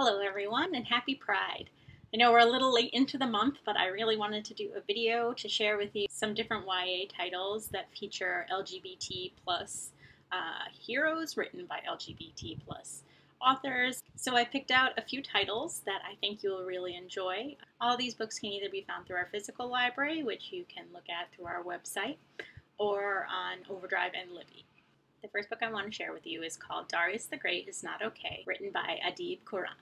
Hello everyone and happy Pride. I know we're a little late into the month, but I really wanted to do a video to share with you some different YA titles that feature LGBT plus uh, heroes written by LGBT plus authors. So I picked out a few titles that I think you'll really enjoy. All these books can either be found through our physical library, which you can look at through our website, or on Overdrive and Libby. The first book I want to share with you is called Darius the Great is Not Okay, written by Adib Khorram.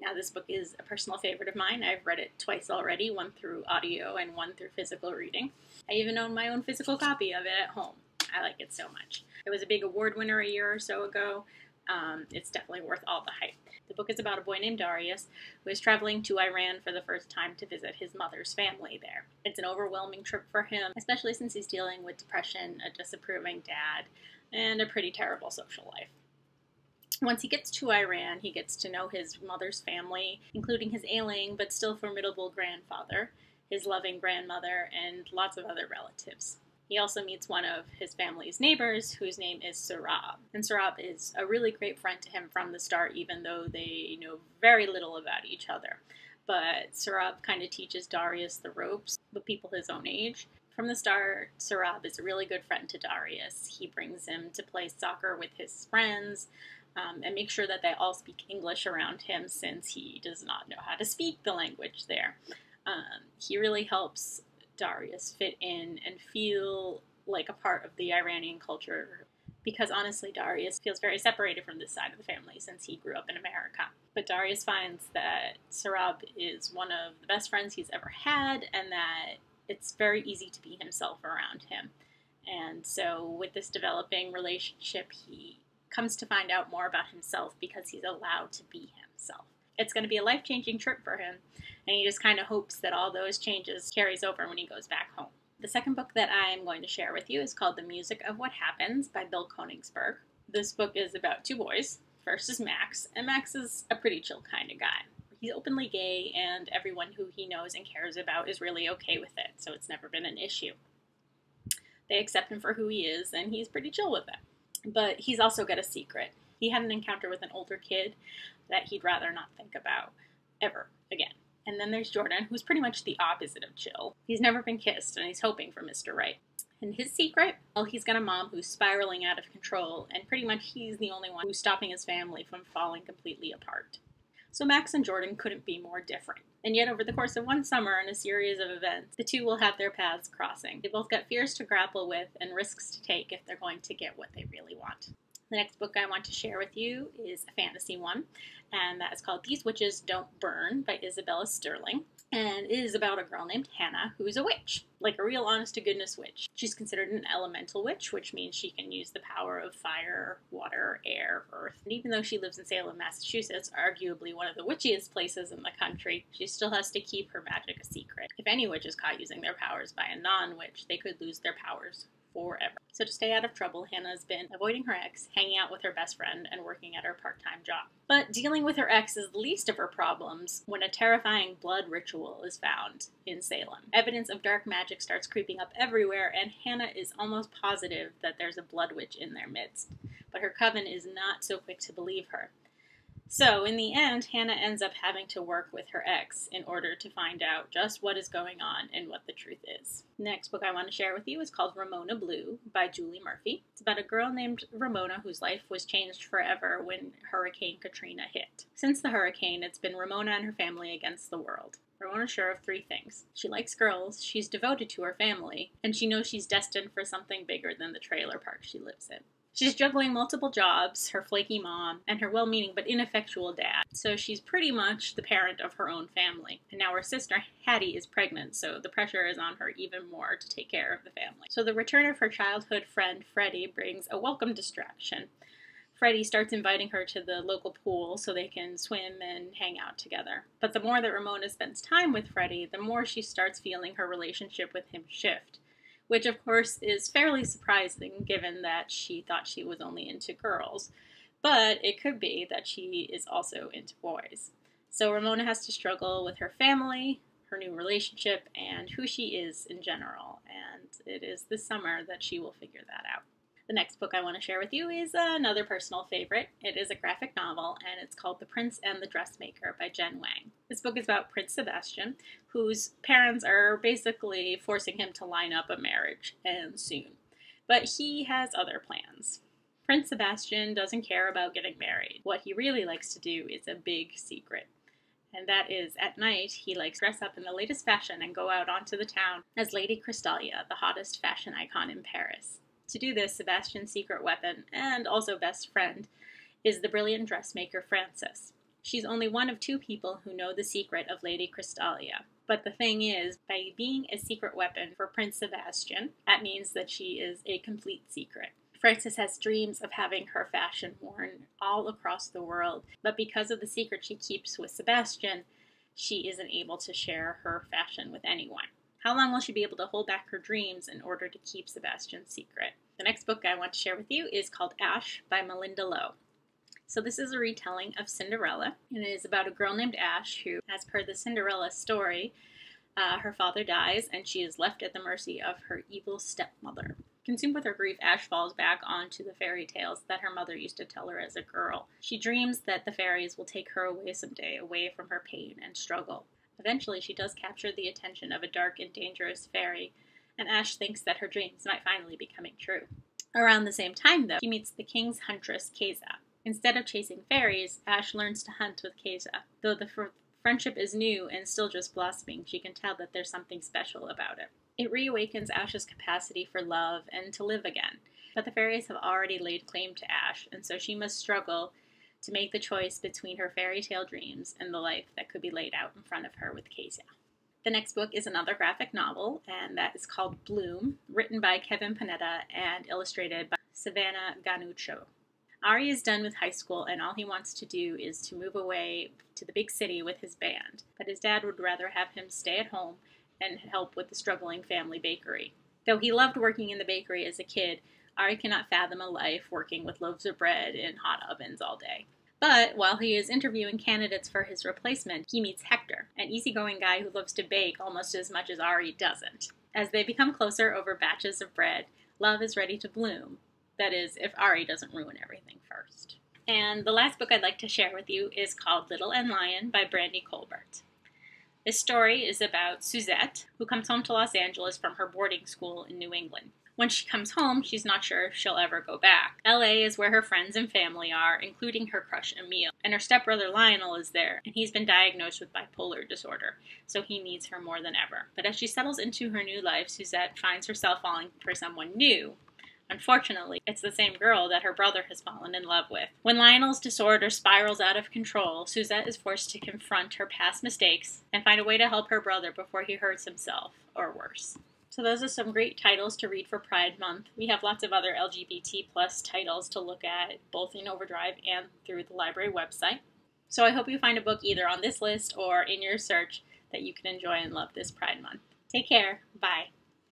Now, this book is a personal favorite of mine. I've read it twice already, one through audio and one through physical reading. I even own my own physical copy of it at home. I like it so much. It was a big award winner a year or so ago. Um, it's definitely worth all the hype. The book is about a boy named Darius who is traveling to Iran for the first time to visit his mother's family there. It's an overwhelming trip for him, especially since he's dealing with depression, a disapproving dad, and a pretty terrible social life. Once he gets to Iran, he gets to know his mother's family, including his ailing but still formidable grandfather, his loving grandmother, and lots of other relatives. He also meets one of his family's neighbors, whose name is Sohrab. And Sohrab is a really great friend to him from the start, even though they know very little about each other. But Sohrab kind of teaches Darius the ropes, the people his own age. From the start, Sohrab is a really good friend to Darius. He brings him to play soccer with his friends, um, and make sure that they all speak English around him since he does not know how to speak the language there. Um, he really helps Darius fit in and feel like a part of the Iranian culture because honestly, Darius feels very separated from this side of the family since he grew up in America. But Darius finds that Sohrab is one of the best friends he's ever had and that it's very easy to be himself around him. And so, with this developing relationship, he comes to find out more about himself because he's allowed to be himself. It's going to be a life changing trip for him, and he just kind of hopes that all those changes carries over when he goes back home. The second book that I am going to share with you is called The Music of What Happens by Bill Konigsberg. This book is about two boys. First is Max, and Max is a pretty chill kind of guy. He's openly gay, and everyone who he knows and cares about is really okay with it, so it's never been an issue. They accept him for who he is, and he's pretty chill with it but he's also got a secret. He had an encounter with an older kid that he'd rather not think about ever again. And then there's Jordan, who's pretty much the opposite of chill. He's never been kissed, and he's hoping for Mr. Right. And his secret? Well, he's got a mom who's spiraling out of control, and pretty much he's the only one who's stopping his family from falling completely apart. So Max and Jordan couldn't be more different. And yet, over the course of one summer and a series of events, the two will have their paths crossing. They both got fears to grapple with and risks to take if they're going to get what they really want. The next book I want to share with you is a fantasy one, and that is called These Witches Don't Burn by Isabella Sterling and it is about a girl named Hannah who is a witch, like a real honest to goodness witch. She's considered an elemental witch, which means she can use the power of fire, water, air, earth. And even though she lives in Salem, Massachusetts, arguably one of the witchiest places in the country, she still has to keep her magic a secret. If any witch is caught using their powers by a non witch, they could lose their powers forever. So, to stay out of trouble, Hannah's been avoiding her ex, hanging out with her best friend, and working at her part time job. But dealing with her ex is the least of her problems when a terrifying blood ritual is found in Salem. Evidence of dark magic starts creeping up everywhere, and Hannah is almost positive that there's a blood witch in their midst. But her coven is not so quick to believe her. So, in the end, Hannah ends up having to work with her ex in order to find out just what is going on and what the truth is. Next book I want to share with you is called Ramona Blue by Julie Murphy. It's about a girl named Ramona whose life was changed forever when Hurricane Katrina hit. Since the hurricane, it's been Ramona and her family against the world. Ramona's sure of three things. She likes girls, she's devoted to her family, and she knows she's destined for something bigger than the trailer park she lives in. She's juggling multiple jobs, her flaky mom, and her well meaning but ineffectual dad, so she's pretty much the parent of her own family. And now her sister, Hattie, is pregnant, so the pressure is on her even more to take care of the family. So the return of her childhood friend, Freddie, brings a welcome distraction. Freddie starts inviting her to the local pool so they can swim and hang out together. But the more that Ramona spends time with Freddie, the more she starts feeling her relationship with him shift which of course is fairly surprising given that she thought she was only into girls. But it could be that she is also into boys. So Ramona has to struggle with her family, her new relationship, and who she is in general. And it is this summer that she will figure that out. The next book I want to share with you is another personal favorite. It is a graphic novel and it's called The Prince and the Dressmaker by Jen Wang. This book is about Prince Sebastian, whose parents are basically forcing him to line up a marriage and soon. But he has other plans. Prince Sebastian doesn't care about getting married. What he really likes to do is a big secret. And that is, at night, he likes to dress up in the latest fashion and go out onto the town as Lady Crystallia, the hottest fashion icon in Paris. To do this, Sebastian's secret weapon, and also best friend, is the brilliant dressmaker Frances. She's only one of two people who know the secret of Lady Crystallia. But the thing is, by being a secret weapon for Prince Sebastian, that means that she is a complete secret. Frances has dreams of having her fashion worn all across the world, but because of the secret she keeps with Sebastian, she isn't able to share her fashion with anyone. How long will she be able to hold back her dreams in order to keep Sebastian's secret? The next book I want to share with you is called Ash by Malinda Lo. So, this is a retelling of Cinderella, and it is about a girl named Ash who, as per the Cinderella story, uh, her father dies and she is left at the mercy of her evil stepmother. Consumed with her grief, Ash falls back onto the fairy tales that her mother used to tell her as a girl. She dreams that the fairies will take her away someday, away from her pain and struggle. Eventually, she does capture the attention of a dark and dangerous fairy, and Ash thinks that her dreams might finally be coming true. Around the same time, though, she meets the king's huntress, Kaisa. Instead of chasing fairies, Ash learns to hunt with Kaisa. Though the fr- friendship is new and still just blossoming, she can tell that there's something special about it. It reawakens Ash's capacity for love and to live again. But the fairies have already laid claim to Ash, and so she must struggle to make the choice between her fairy tale dreams and the life that could be laid out in front of her with Kaisa. The next book is another graphic novel, and that is called Bloom, written by Kevin Panetta and illustrated by Savanna Ganucheau. Ari is done with high school, and all he wants to do is to move away to the big city with his band. But his dad would rather have him stay at home and help with the struggling family bakery. Though he loved working in the bakery as a kid, Ari cannot fathom a life working with loaves of bread in hot ovens all day. But while he is interviewing candidates for his replacement, he meets Hector, an easygoing guy who loves to bake almost as much as Ari doesn't. As they become closer over batches of bread, love is ready to bloom. That is, if Ari doesn't ruin everything first. And the last book I'd like to share with you is called Little and Lion by Brandy Colbert. This story is about Suzette, who comes home to Los Angeles from her boarding school in New England. When she comes home, she's not sure if she'll ever go back. LA is where her friends and family are, including her crush Emile. And her stepbrother Lionel is there, and he's been diagnosed with bipolar disorder, so he needs her more than ever. But as she settles into her new life, Suzette finds herself falling for someone new, Unfortunately, it's the same girl that her brother has fallen in love with. When Lionel's disorder spirals out of control, Suzette is forced to confront her past mistakes and find a way to help her brother before he hurts himself, or worse. So those are some great titles to read for Pride Month. We have lots of other LGBT plus titles to look at, both in Overdrive and through the library website. So I hope you find a book either on this list or in your search that you can enjoy and love this Pride Month. Take care. Bye.